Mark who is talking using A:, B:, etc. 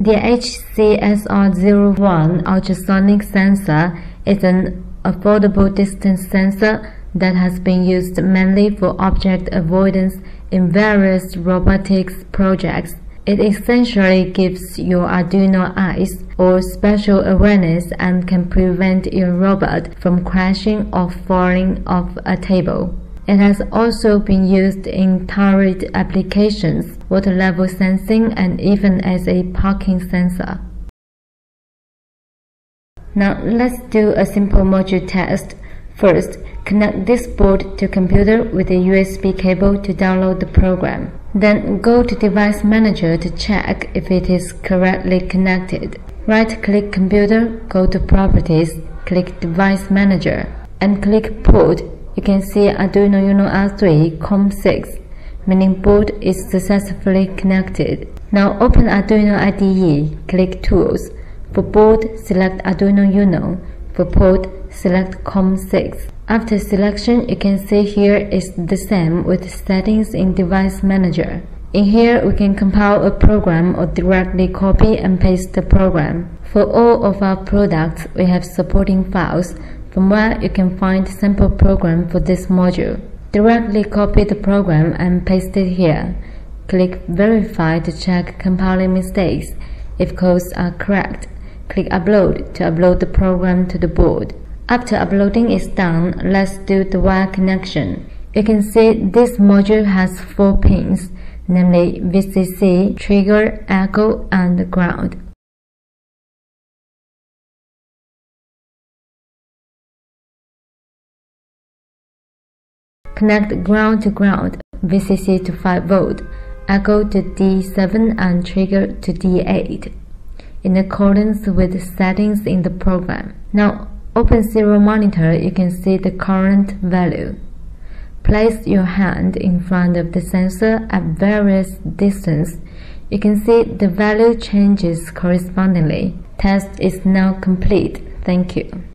A: The HCSR01 ultrasonic sensor is an affordable distance sensor that has been used mainly for object avoidance in various robotics projects. It essentially gives your Arduino eyes or special awareness and can prevent your robot from crashing or falling off a table. It has also been used in turret applications, water level sensing, and even as a parking sensor. Now let's do a simple module test. First, connect this board to computer with a USB cable to download the program. Then go to Device Manager to check if it is correctly connected. Right-click Computer, go to Properties, click Device Manager, and click Port. You can see Arduino Uno R3 COM6, meaning board is successfully connected. Now open Arduino IDE, click Tools. For board, select Arduino Uno. For port, select COM6. After selection, you can see here is the same with settings in Device Manager. In here, we can compile a program or directly copy and paste the program. For all of our products, we have supporting files from where you can find sample program for this module. Directly copy the program and paste it here. Click Verify to check compiling mistakes. If codes are correct, click Upload to upload the program to the board. After uploading is done, let's do the wire connection. You can see this module has four pins, namely VCC, trigger, echo, and ground. Connect ground to ground, VCC to 5 volt, echo to D7 and trigger to D8 in accordance with settings in the program. Now open serial monitor, you can see the current value. Place your hand in front of the sensor at various distance. You can see the value changes correspondingly. Test is now complete. Thank you.